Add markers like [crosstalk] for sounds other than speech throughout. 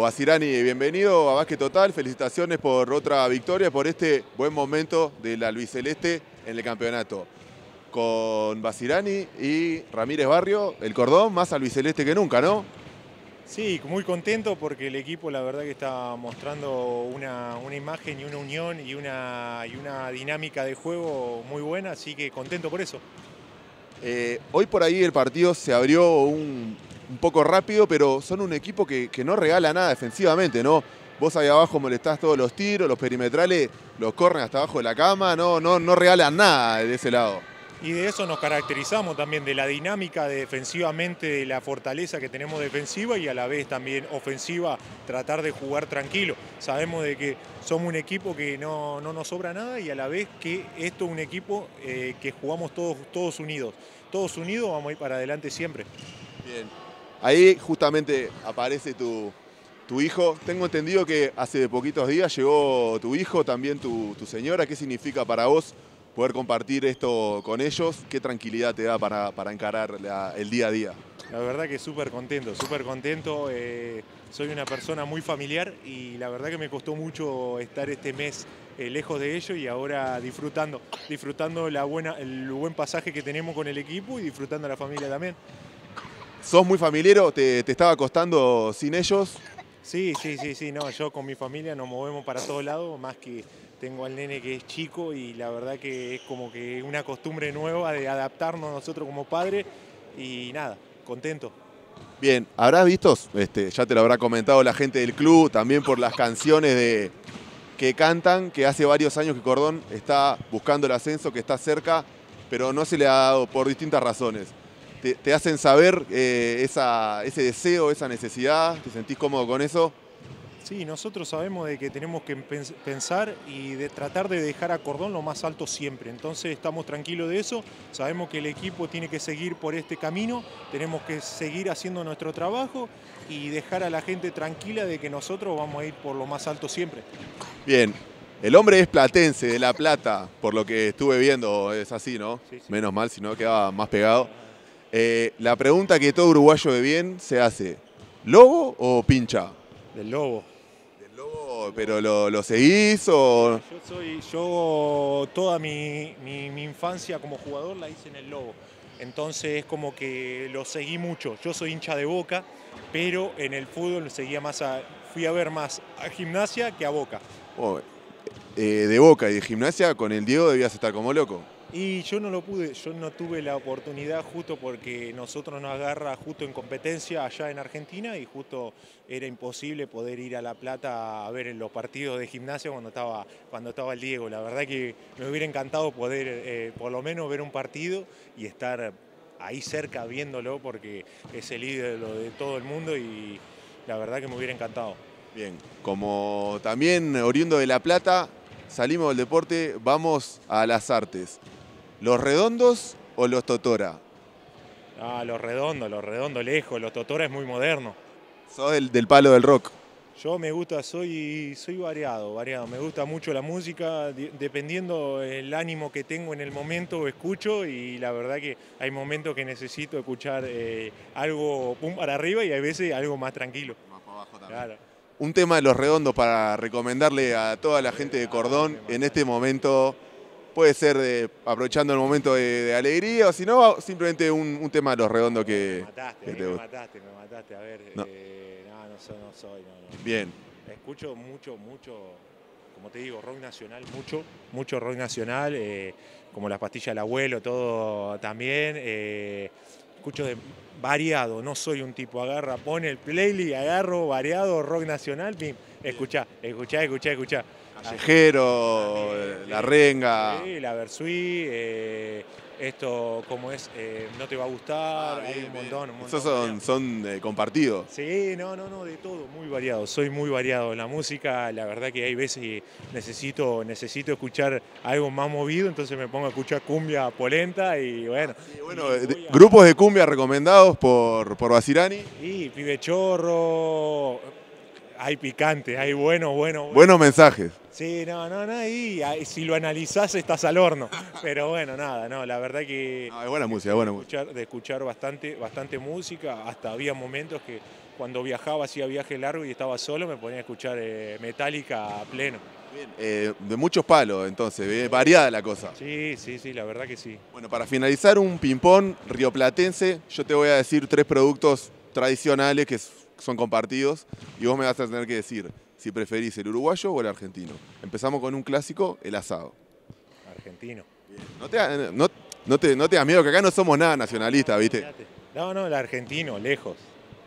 Basirani, bienvenido a Básquet Total. Felicitaciones por otra victoria, por este buen momento de la Luis Celeste en el campeonato. Con Basirani y Ramírez Barrio, el cordón más a Luis Celeste que nunca, ¿no? Sí, muy contento porque el equipo la verdad que está mostrando una, imagen y una unión y una, y una dinámica de juego muy buena, así que contento por eso. Eh, hoy por ahí el partido se abrió un, un poco rápido, pero son un equipo que, no regala nada defensivamente, ¿no? Vos ahí abajo molestás todos los tiros, los perimetrales los corren hasta abajo de la cama, no, no, no regalan nada de ese lado. Y de eso nos caracterizamos también, de la dinámica defensivamente, de la fortaleza que tenemos defensiva y a la vez también ofensiva, tratar de jugar tranquilo. Sabemos de que somos un equipo que no, nos sobra nada y a la vez que esto es un equipo eh, que jugamos todos, todos unidos. Todos unidos vamos a ir para adelante siempre. Bien. Ahí justamente aparece tu, hijo. Tengo entendido que hace poquitos días llegó tu hijo, también tu, señora. ¿Qué significa para vos poder compartir esto con ellos? ¿Qué tranquilidad te da para, encarar el día a día? La verdad que súper contento, súper contento. Eh, soy una persona muy familiar y la verdad que me costó mucho estar este mes eh, lejos de ellos y ahora disfrutando, disfrutando la buena, el buen pasaje que tenemos con el equipo y disfrutando a la familia también. ¿Sos muy familiero? ¿Te, estaba costando sin ellos? Sí, sí, sí, sí, no, yo con mi familia nos movemos para todos lados, más que tengo al nene que es chico y la verdad que es como que una costumbre nueva de adaptarnos nosotros como padres y nada, contento. Bien, habrás visto, este, ya te lo habrá comentado la gente del club, también por las canciones de, que cantan, que hace varios años que Cordón está buscando el ascenso, que está cerca, pero no se le ha dado por distintas razones te, hacen saber eh, ese deseo, esa necesidad? ¿Te sentís cómodo con eso? Sí, nosotros sabemos de que tenemos que pensar y de tratar de dejar a Cordón lo más alto siempre. Entonces estamos tranquilos de eso. Sabemos que el equipo tiene que seguir por este camino. Tenemos que seguir haciendo nuestro trabajo y dejar a la gente tranquila de que nosotros vamos a ir por lo más alto siempre. Bien. El hombre es platense, de La Plata, por lo que estuve viendo, es así, ¿no? Menos mal, si no quedaba más pegado. Eh, la pregunta que todo uruguayo de bien se hace, ¿lobo o pincha? Del lobo. Del lobo, pero ¿lo, seguís o...? Yo, soy, yo toda mi, infancia como jugador la hice en el lobo. Entonces es como que lo seguí mucho. Yo soy hincha de Boca, pero en el fútbol seguía más a, fui a ver más a gimnasia que a Boca. Oh, eh, de Boca y de gimnasia, con el Diego debías estar como loco. Y yo no lo pude, yo no tuve la oportunidad justo porque nosotros nos agarra justo en competencia allá en Argentina y justo era imposible poder ir a La Plata a ver los partidos de gimnasia cuando estaba, cuando estaba el Diego. La verdad que me hubiera encantado poder eh, por lo menos ver un partido y estar ahí cerca viéndolo porque es el ídolo de todo el mundo y la verdad que me hubiera encantado. Bien, como también oriundo de La Plata, salimos del deporte, vamos a las artes. ¿Los redondos o los Totora? Ah, los redondos, los redondos lejos, los Totora es muy moderno. ¿Sos del, del palo del rock? Yo me gusta, soy, soy variado, variado. Me gusta mucho la música, dependiendo el ánimo que tengo en el momento, escucho y la verdad que hay momentos que necesito escuchar eh, algo pum para arriba y hay veces algo más tranquilo. Más para abajo también. Un tema de los redondos para recomendarle a toda la gente de Cordón en este momento puede ser aprovechando el momento de, alegría o si no, simplemente un, tema de los redondos que, me mataste, me mataste, me mataste. A ver, no, eh, no, no soy, no soy. Bien. Escucho mucho, mucho, como te digo, rock nacional, mucho, mucho rock nacional, eh, como las pastillas del abuelo, todo también. Eh, escucho de variado, no soy un tipo, agarra, pone el playlist, agarro, variado, rock nacional, bim, escuchá, escuchá, escuchá, escuchá. Callejero, La Renga. Sí, La Versuí, eh, esto como es, eh, no te va a gustar, ah, hay un montón. Un montón Esos son, son eh, compartidos. Sí, no, no, no, de todo, muy variado, soy muy variado en la música, la verdad que hay veces que necesito, necesito escuchar algo más movido, entonces me pongo a escuchar cumbia polenta y bueno. bueno grupos de cumbia recomendados por, por Basirani. Sí, Pibe Chorro, hay picante, hay buenos, buenos. Buenos mensajes. Sí, no, no, no, y, si lo analizás estás al horno. Pero bueno, nada, no, la verdad que... No, buena música, buena música. De escuchar bastante, bastante música, hasta había momentos que cuando viajaba, hacía viaje largo y estaba solo, me ponía a escuchar eh, Metallica a pleno. Bien, eh, de muchos palos, entonces, eh, variada la cosa. Sí, sí, sí, la verdad que sí. Bueno, para finalizar un ping-pong rioplatense, yo te voy a decir tres productos tradicionales que son compartidos y vos me vas a tener que decir si preferís el uruguayo o el argentino. Empezamos con un clásico, el asado. Argentino. No te, da- no, no te, no te da miedo, que acá no somos nada nacionalistas, ¿viste? No, no, el argentino, lejos.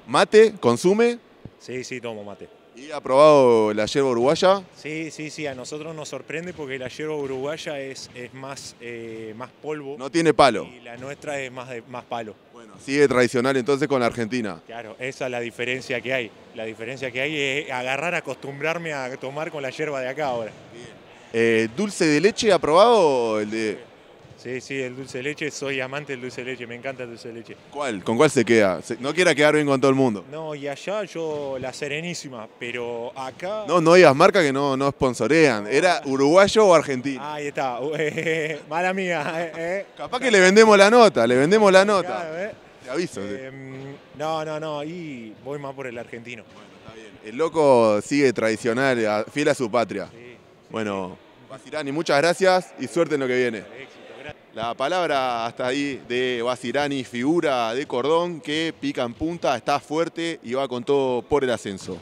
Mate, consume Sí, sí, tomo mate. y ha probado la yerba uruguaya. Sí, sí, sí, a nosotros nos sorprende porque la yerba uruguaya es, es más, eh, más polvo No tiene palo. y la nuestra es más, de, más palo. Sigue tradicional entonces con la Argentina. Claro, esa es la diferencia que hay. La diferencia que hay es agarrar, acostumbrarme a tomar con la yerba de acá ahora. Eh, ¿Dulce de leche ha probado el de Sí, sí, el dulce de leche, soy amante del dulce de leche, me encanta el dulce de leche. cuál? ¿Con cuál se queda? No quiera quedar bien con todo el mundo. No, y allá yo la serenísima, pero acá... No, no digas marca que no, no sponsorean. ¿Era uruguayo o argentino? Ahí está, [laughs] mala mía. eh, eh. Capaz que le vendemos la nota, le vendemos la Claro, nota. eh. Te aviso. sí. Em, no, no, no, y voy más por el argentino. Está bien. El loco sigue tradicional, fiel a su patria. Sí, Bueno, Basirani, muchas gracias y suerte en lo que viene. La palabra hasta ahí de Basirani, figura de cordón que pica en punta, está fuerte y va con todo por el ascenso.